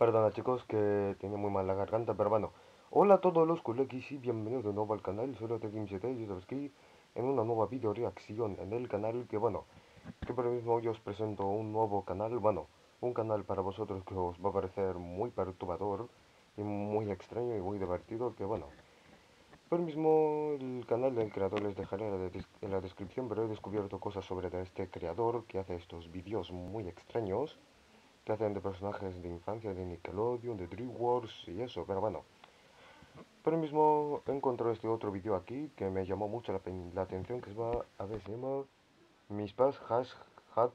Perdona chicos que tiene muy mal la garganta, pero bueno. Hola a todos los colegas y bienvenidos de nuevo al canal, soy Game7 y estamos aquí en una nueva video reacción en el canal que bueno, que por el mismo hoy os presento un nuevo canal, bueno, un canal para vosotros que os va a parecer muy perturbador y muy extraño y muy divertido, que bueno, por el mismo el canal del creador les dejaré en la descripción, pero he descubierto cosas sobre este creador que hace estos vídeos muy extraños que hacen de personajes de infancia de Nickelodeon, de DreamWorks y eso, pero bueno. Pero mismo encontré este otro vídeo aquí que me llamó mucho la, atención, que se va, a ver, se llama Mis Pas Has Had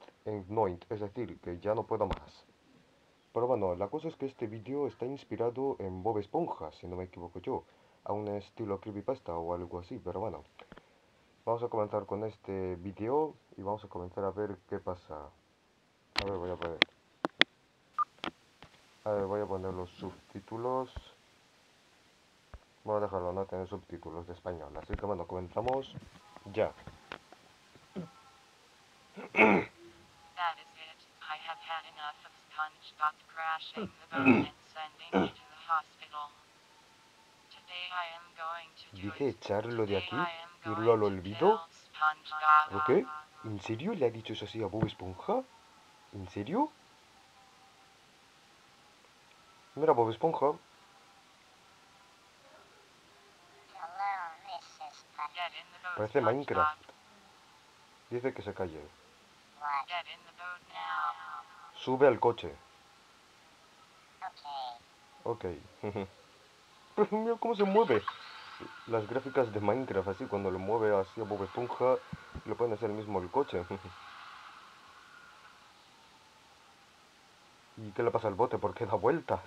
Noint, es decir, que ya no puedo más. Pero bueno, la cosa es que este vídeo está inspirado en Bob Esponja, si no me equivoco yo, a un estilo creepypasta o algo así, pero bueno. Vamos a comenzar con este vídeo y vamos a comenzar a ver qué pasa. A ver, voy a ver. A ver, voy a poner los subtítulos. Voy a dejarlo no tener subtítulos de español. Así que bueno, comenzamos ya. That is it. I have had enough of SpongeBob crashing the boat and sending me to the hospital. Today I am going to do Dice it. echarlo de aquí, irlo al olvido. ¿Ok? ¿En serio le ha dicho eso así a Bob Esponja? ¿En serio? Mira Bob Esponja. The boat, Parece. Minecraft. Dice que se calle. Sube al coche. Ok. Pero mira cómo se mueve. Las gráficas de Minecraft, así, cuando lo mueve así a Bob Esponja, le pueden hacer el mismo el coche. ¿Y qué le pasa al bote? ¿Por qué da vueltas?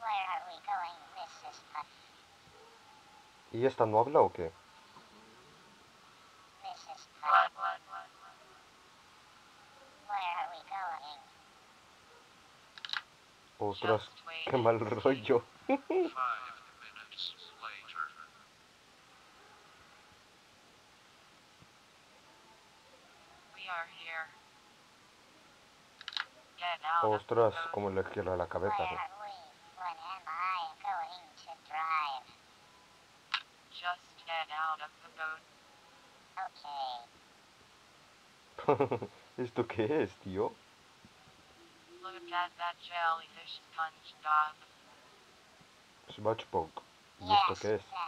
Where are we going, Mrs. Puff? ¿Y esta no habla o qué? Mrs. Puff, What, what, what, what? where are we going? Ostras, Just wait qué mal and see. rollo. Five minutes later. We are here. Get out of the Ostras, boat. cómo le gira la cabeza. Where are we? When am I going to drive? Just get out of the boat. Okay. ¿Esto qué es, tío? Look at that jellyfish, SpongeBob. ¿Y yes, esto qué es? that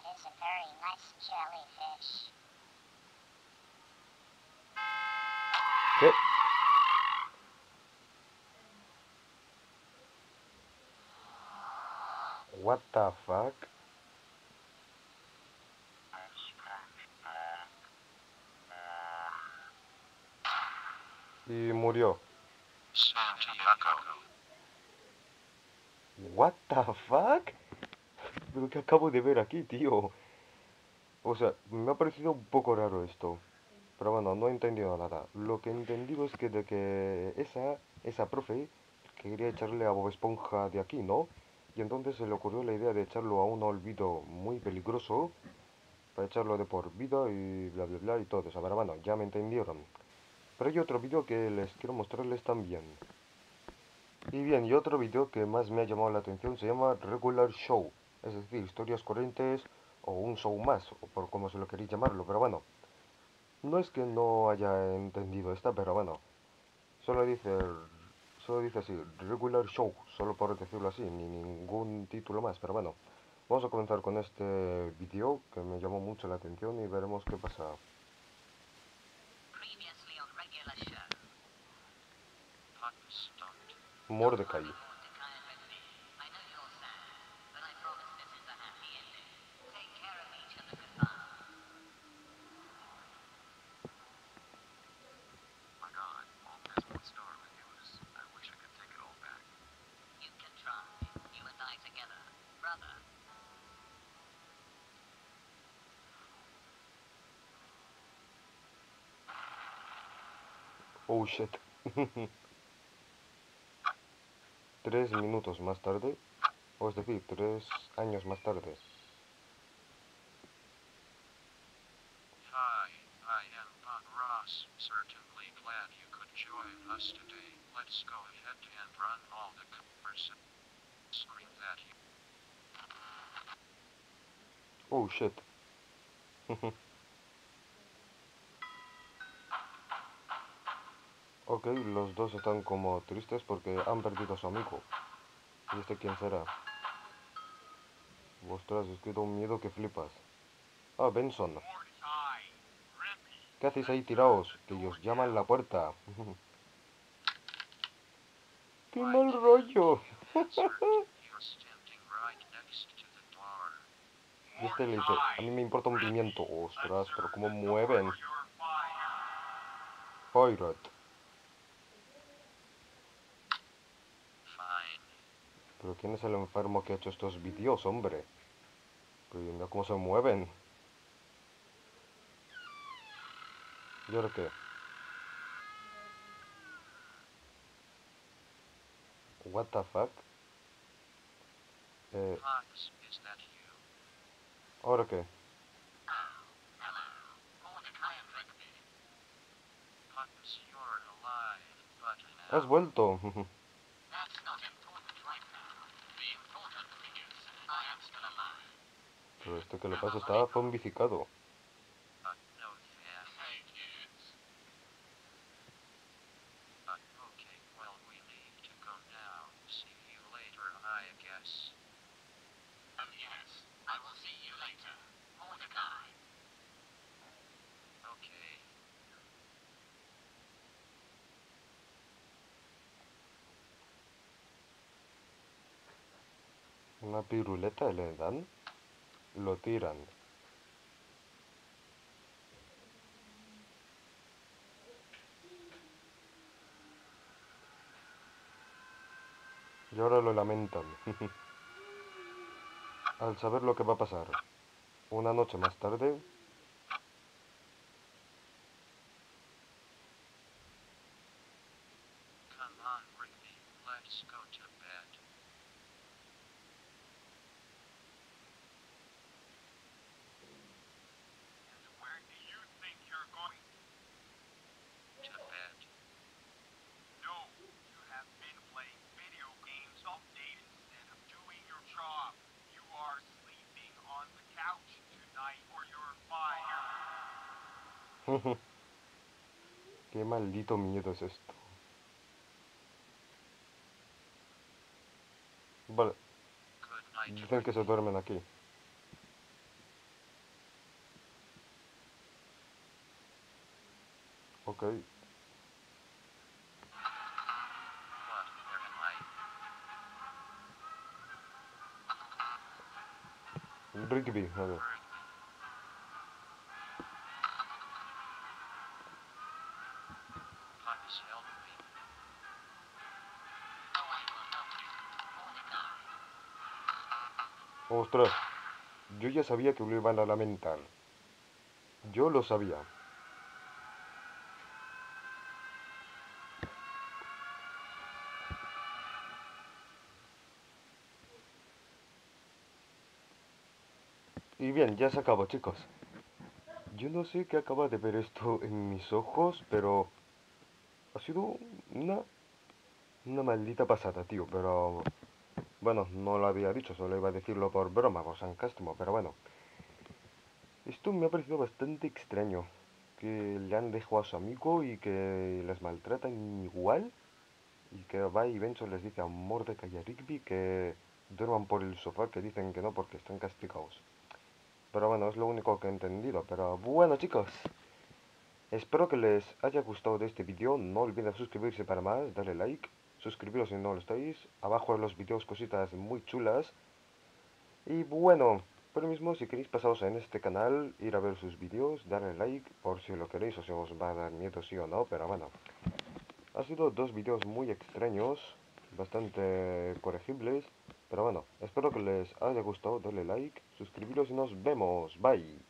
¿Qué? What the fuck? Y murió. What the fuck? Pero que acabo de ver aquí, tío. O sea, me ha parecido un poco raro esto. Pero bueno, no he entendido nada. Lo que he entendido es que de que esa, esa profe quería echarle a Bob Esponja de aquí, ¿no? Y entonces se le ocurrió la idea de echarlo a un olvido muy peligroso. Para echarlo de por vida y bla bla bla y todo eso. Pero bueno, ya me entendieron. Pero hay otro vídeo que les quiero mostrarles también. Y bien, y otro vídeo que más me ha llamado la atención se llama Regular Show, es decir, historias corrientes o un show más, o por como se lo queréis llamarlo, pero bueno, no es que no haya entendido esta, pero bueno, solo dice, solo dice así, Regular Show, solo por decirlo así, ni ningún título más, pero bueno, vamos a comenzar con este vídeo que me llamó mucho la atención y veremos qué pasa. Mordecai. Brother. Oh shit. tres minutos más tarde, o es decir, tres años más tarde. Hi, I am Buck boss. Certainly glad you could join us today. Let's go ahead and run all the covers. That you. Oh shit. ok, los dos están como tristes porque han perdido a su amigo. ¿Y este quién será? Ostras, es que da un miedo que flipas. Ah, Benson. ¿Qué hacéis ahí tiraos? Que os llaman la puerta. ¡Qué mal rollo! Este le a mí me importa un pimiento. Ostras, pero cómo mueven. Pirate. Pero ¿quién es el enfermo que ha hecho estos vídeos, hombre? Pero mira cómo se mueven. ¿Y ahora qué? What the fuck? Eh, Fox, is that you? ¿Ahora qué? ¿Has vuelto? Pero este que le pasa está zombificado. Una piruleta le dan, lo tiran. Y ahora lo lamentan. Al saber lo que va a pasar. Una noche más tarde, qué maldito miedo es esto. Vale, dicen que se duermen aquí. Ok? Rigby, a ver. Ostras, yo ya sabía que lo iban a lamentar. Yo lo sabía. Y bien, ya se acabó, chicos. Yo no sé qué acaba de ver esto en mis ojos, pero ha sido una una maldita pasada, tío, pero bueno, no lo había dicho, solo iba a decirlo por broma, por San Cástimo, pero bueno. Esto me ha parecido bastante extraño. Que le han dejado a su amigo y que les maltratan igual. Y que va y Benson les dice a Mordecai y a Rigby que duerman por el sofá, que dicen que no porque están castigados. Pero bueno, es lo único que he entendido. Pero bueno, chicos. Espero que les haya gustado este vídeo. No olviden suscribirse para más, darle like, suscribiros si no lo estáis. Abajo en los vídeos cositas muy chulas. Y bueno, por lo mismo, si queréis pasaros en este canal, ir a ver sus vídeos, darle like por si lo queréis o si os va a dar miedo sí o no, pero bueno. Ha sido dos vídeos muy extraños, bastante corregibles, pero bueno, espero que les haya gustado, darle like, suscribiros y nos vemos, bye.